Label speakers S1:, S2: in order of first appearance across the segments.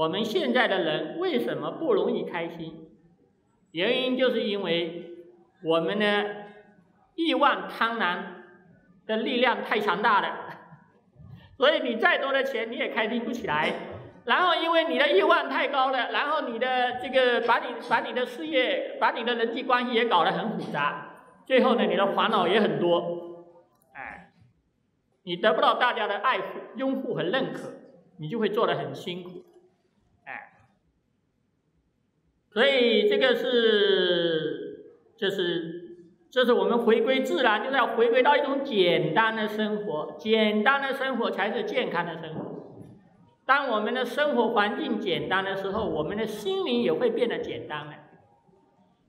S1: 我们现在的人为什么不容易开心？原因就是因为我们的欲望贪婪的力量太强大了，所以你再多的钱你也开心不起来。然后因为你的欲望太高了，然后你的这个把你把你的事业、把你的人际关系也搞得很复杂，最后呢，你的烦恼也很多，哎，你得不到大家的爱护、拥护和认可，你就会做得很辛苦，哎，所以这个是，这是，这是我们回归自然，就是要回归到一种简单的生活，简单的生活才是健康的生活。当我们的生活环境简单的时候，我们的心灵也会变得简单了。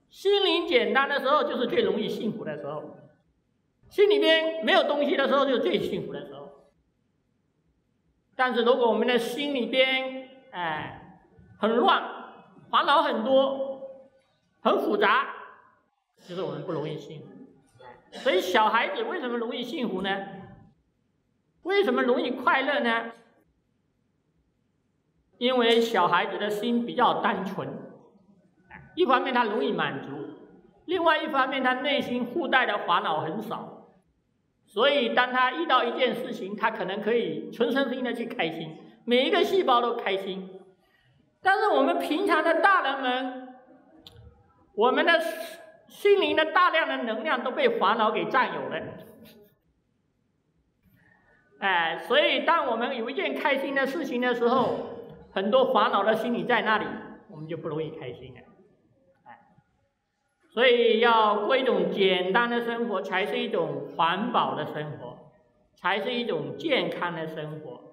S1: 心灵简单的时候，就是最容易幸福的时候。心里边没有东西的时候，就是最幸福的时候。但是如果我们的心里边哎很乱，烦恼很多，很复杂，就是我们不容易幸福。所以小孩子为什么容易幸福呢？为什么容易快乐呢？因为小孩子的心比较单纯，一方面他容易满足，另外一方面他内心附带的烦恼很少，所以当他遇到一件事情，他可能可以全身心的去开心，每一个细胞都开心。但是我们平常的大人们，我们的心灵的大量的能量都被烦恼给占有了，哎，所以当我们有一件开心的事情的时候，很多烦恼的心理在那里，我们就不容易开心了，哎，所以要过一种简单的生活，才是一种环保的生活，才是一种健康的生活。